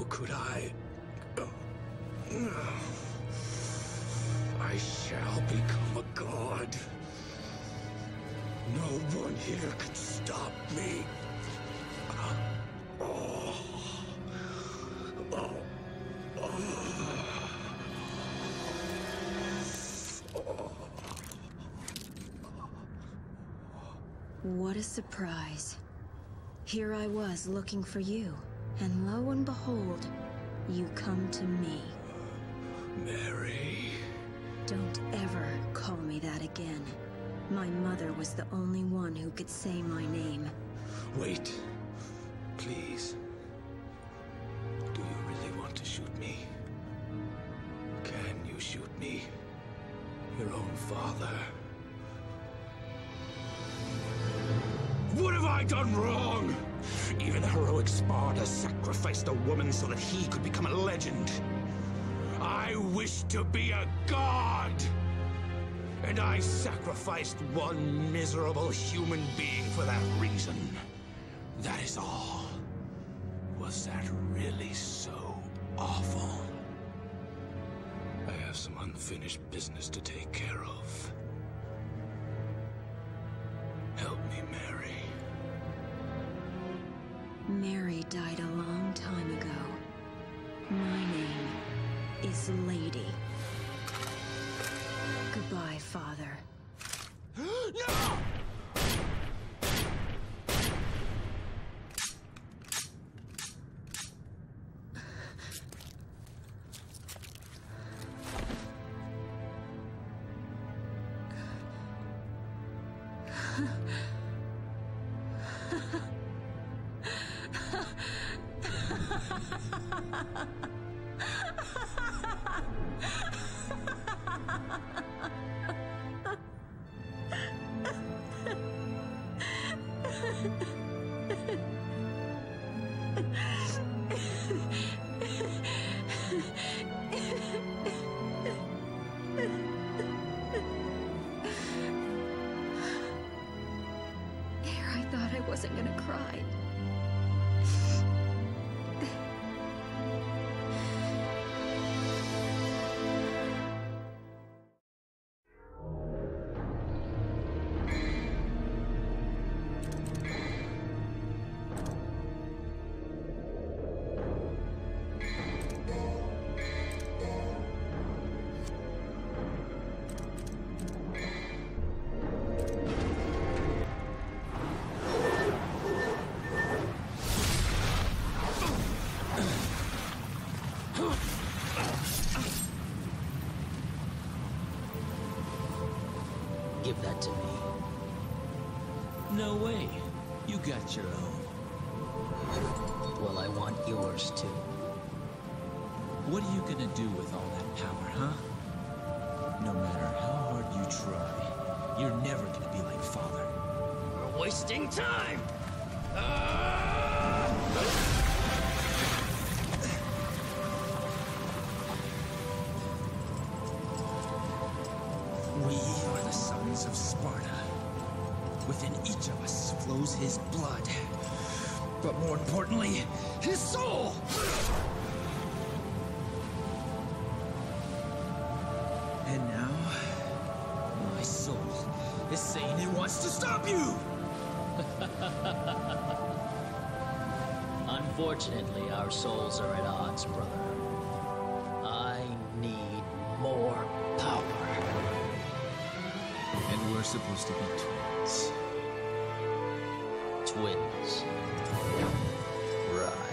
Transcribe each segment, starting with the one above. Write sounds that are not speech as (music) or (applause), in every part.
How could I? Oh. I shall become a god. No one here can stop me. Uh, oh. What a surprise. Here I was looking for you, and lo and behold, you come to me. Mary. Don't ever call me that again. My mother was the only one who could say my name. Wait. Please. Do you really want to shoot me? Can you shoot me? Your own father. What have I done wrong? Even heroic Sparda sacrificed a woman so that he could become a legend. I wish to be a god! And I sacrificed one miserable human being for that reason. That is all. Was that really so awful? I have some unfinished business to take care of. Mary died a long time ago. My name is Lady. Goodbye, Father. You your own. Well, I want yours too. What are you gonna do with all that power, huh? No matter how hard you try, you're never gonna be like Father. We're wasting time! We his blood. But more importantly, his soul! And now, my soul is saying it wants to stop you! (laughs) Unfortunately, our souls are at odds, brother. I need more power. And we're supposed to be twins. Twins. Right.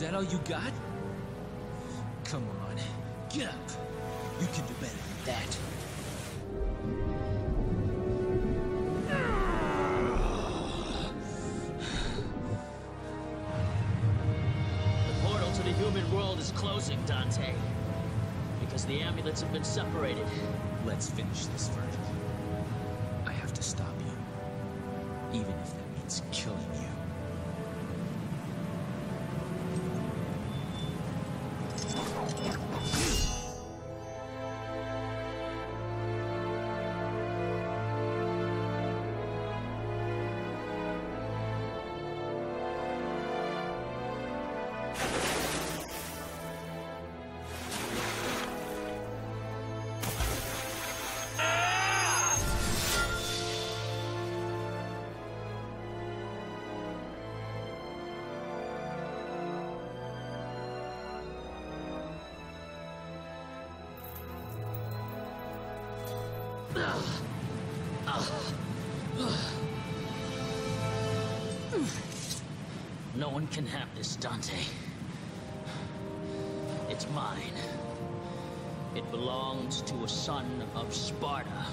That all you got? Come on, get up. You can do better than that. The portal to the human world is closing, Dante. Because the amulets have been separated. Let's finish this, Vergil. I have to stop you. Even if that means killing you. No one can have this, Dante. It's mine. It belongs to a son of Sparda.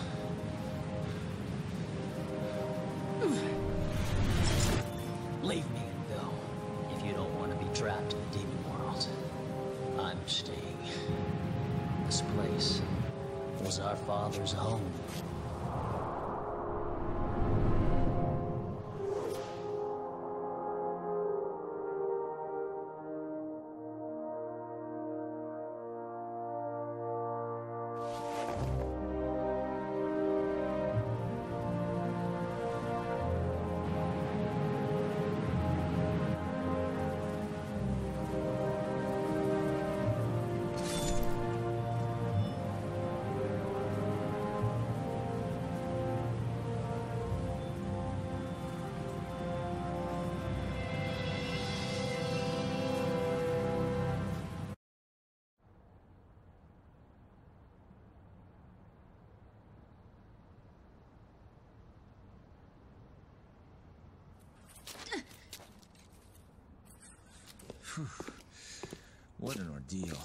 What an ordeal.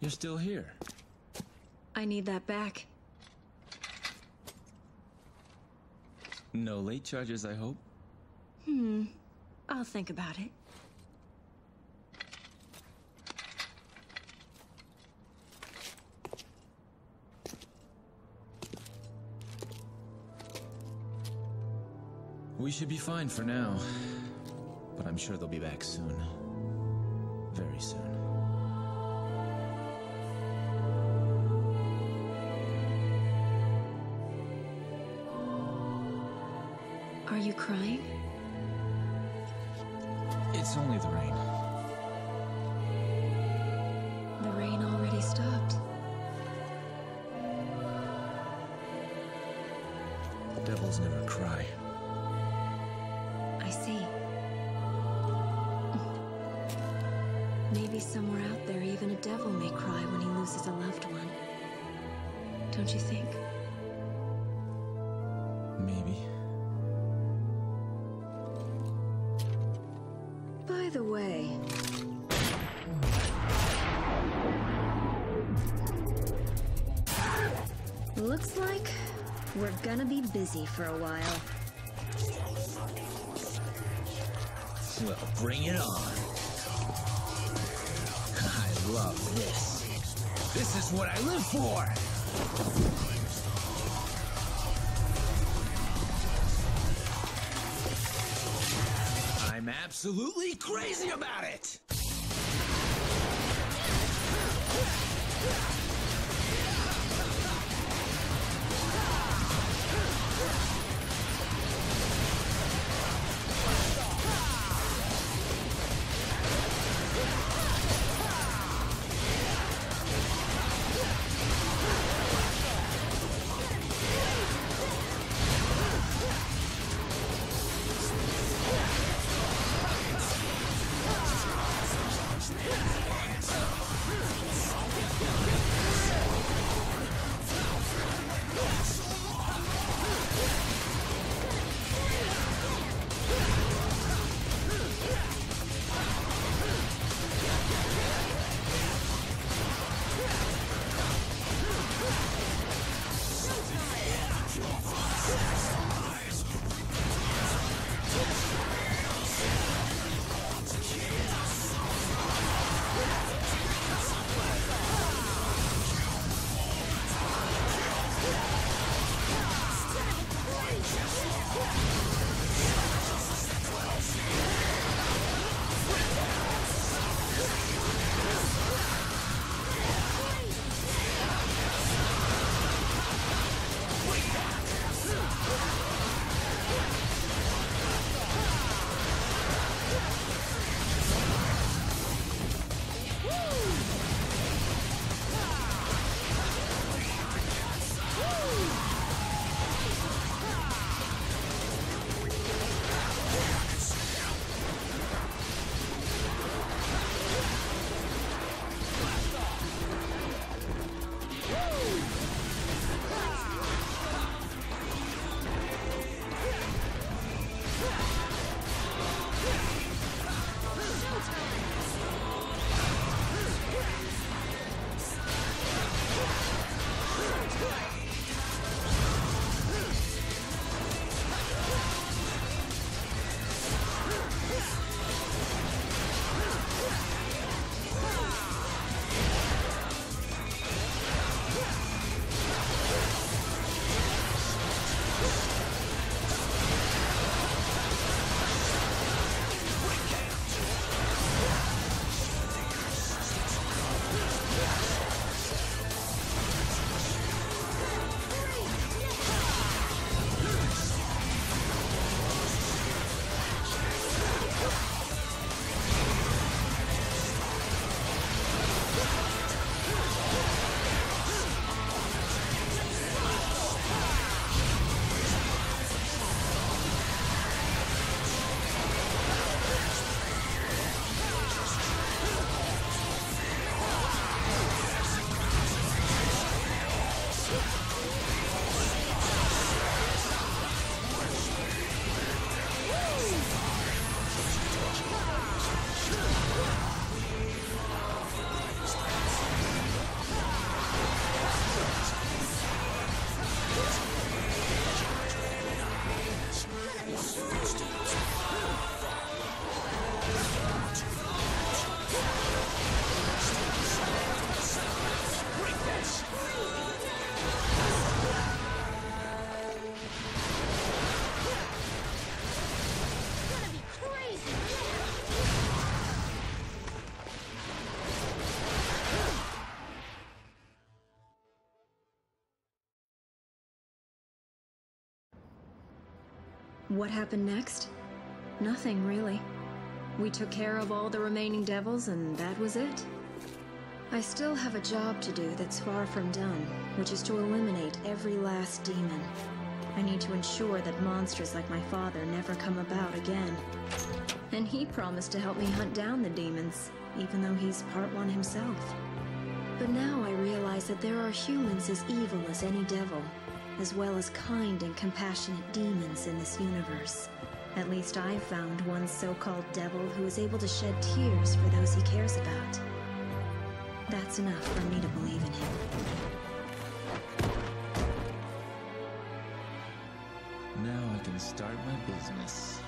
You're still here. I need that back. No late charges, I hope. Hmm. I'll think about it. We should be fine for now. I'm sure they'll be back soon. Very soon. Are you crying? It's only the rain. Somewhere out there, even a devil may cry when he loses a loved one. Don't you think? Maybe. By the way. Looks like we're gonna be busy for a while. Well, bring it on. Love this. This is what I live for. I'm absolutely crazy about it. What happened next? Nothing, really. We took care of all the remaining devils, and that was it. I still have a job to do that's far from done, which is to eliminate every last demon. I need to ensure that monsters like my father never come about again. And he promised to help me hunt down the demons, even though he's part one himself. But now I realize that there are humans as evil as any devil, as well as kind and compassionate demons in this universe. At least I've found one so-called devil who is able to shed tears for those he cares about. That's enough for me to believe in him. Now I can start my business.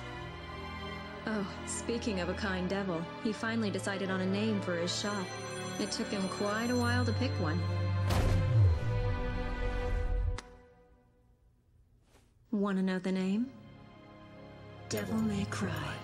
Oh, speaking of a kind devil, he finally decided on a name for his shop. It took him quite a while to pick one. Want to know the name? Devil May Cry.